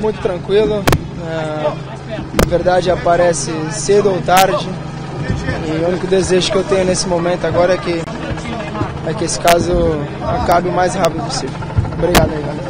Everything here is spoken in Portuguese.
muito tranquilo. É, na a verdade aparece cedo ou tarde. E o único desejo que eu tenho nesse momento agora é que, é que esse caso acabe o mais rápido possível. Obrigado aí, galera.